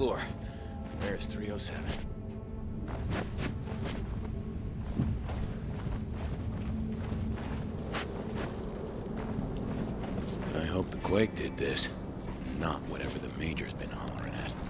floor. There's 307. I hope the quake did this, not whatever the Major's been hollering at.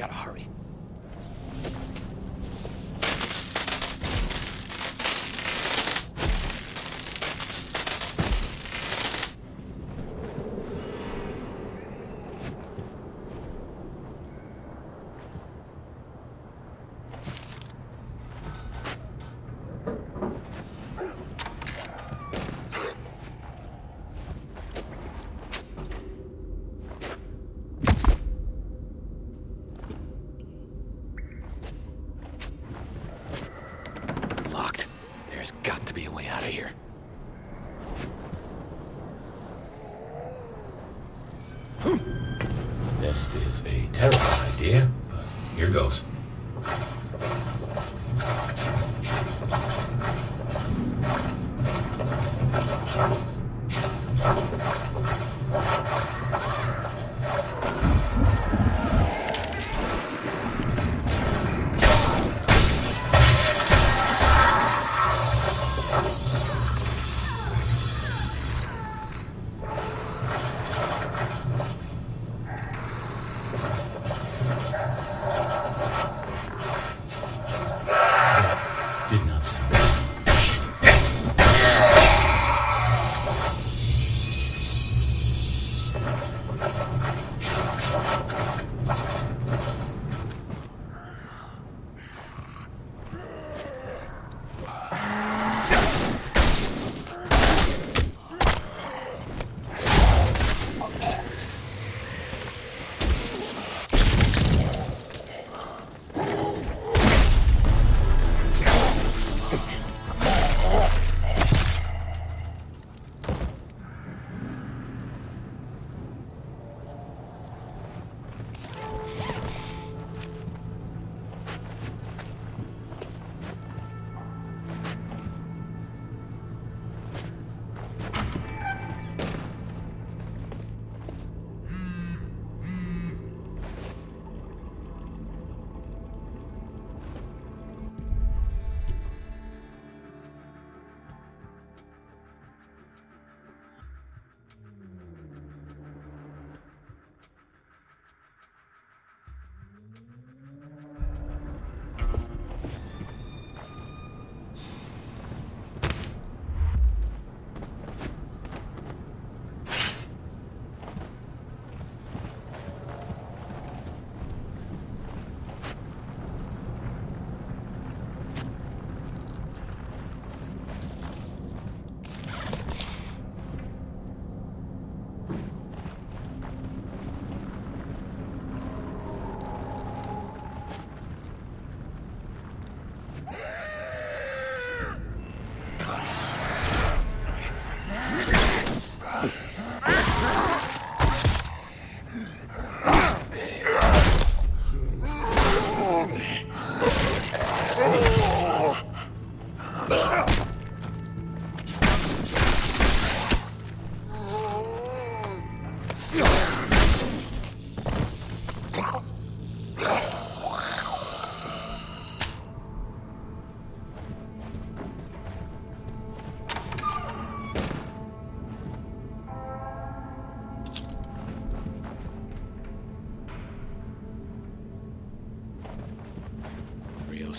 gotta hurry. goes.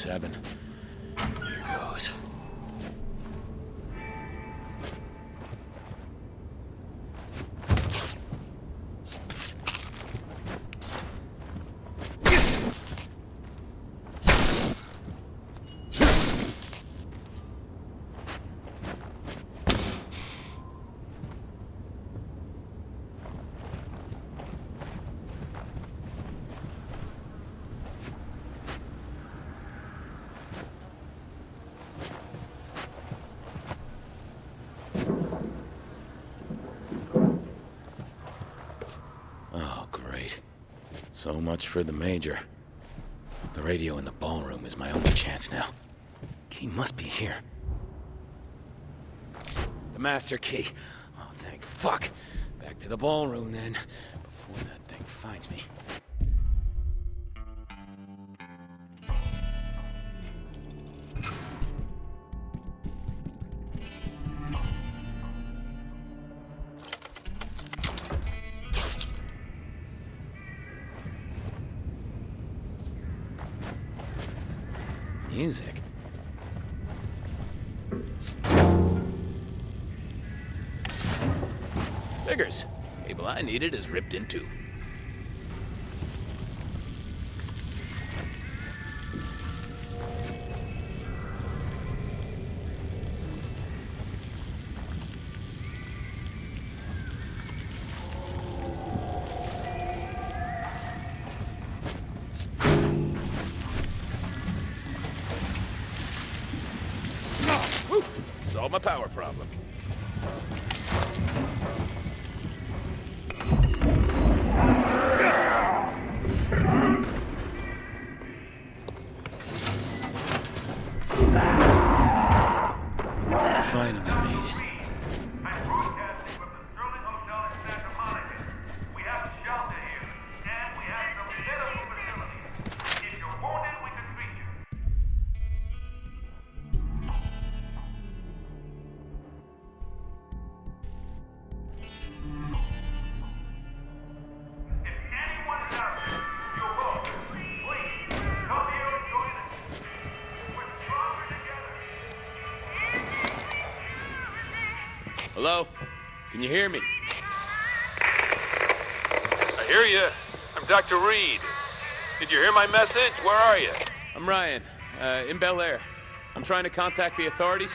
seven. So much for the Major. The radio in the ballroom is my only chance now. Key must be here. The master key. Oh, thank fuck. Back to the ballroom then, before that thing finds me. Music? Figures. Cable I needed is ripped in two. Solve my power problem. Hello? Can you hear me? I hear you. I'm Dr. Reed. Did you hear my message? Where are you? I'm Ryan, uh, in Bel Air. I'm trying to contact the authorities.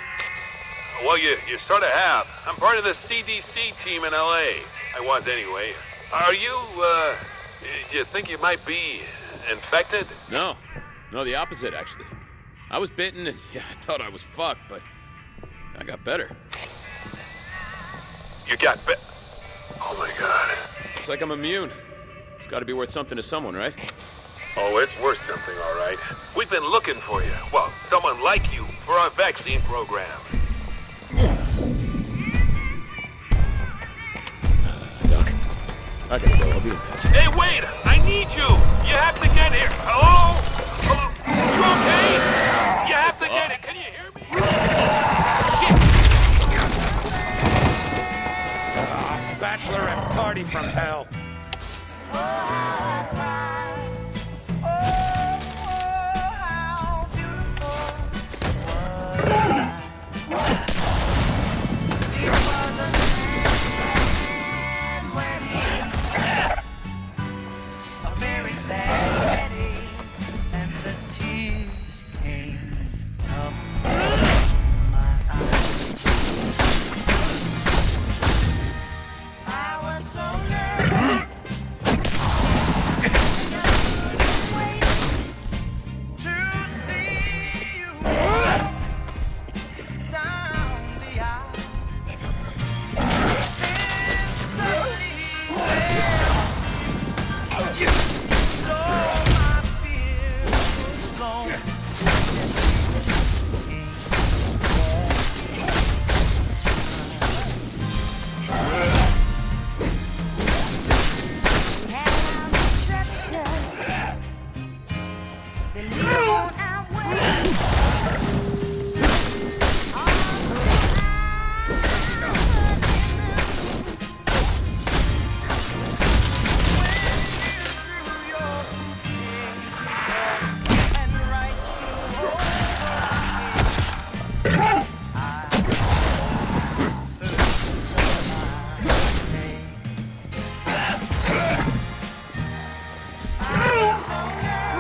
Well, you, you sort of have. I'm part of the CDC team in LA. I was anyway. Are you, uh, do you think you might be infected? No, no, the opposite, actually. I was bitten, and yeah, I thought I was fucked, but I got better. You got bit. Oh my god. It's like I'm immune. It's got to be worth something to someone, right? Oh, it's worth something, all right. We've been looking for you. Well, someone like you for our vaccine program. Doc, I gotta go. I'll be in touch. Hey, wait! I need you! You have to get here! Hello? Party from hell.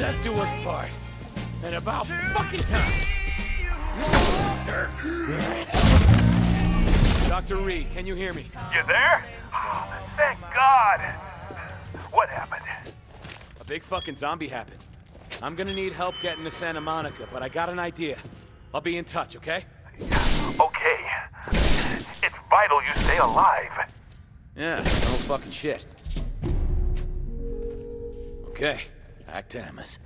death do us part. And about fucking time. Dr. Reed, can you hear me? You there? Oh, Thank God. What happened? A big fucking zombie happened. I'm gonna need help getting to Santa Monica, but I got an idea. I'll be in touch, okay? Okay. It's vital you stay alive. Yeah, no fucking shit. Okay, Emma's.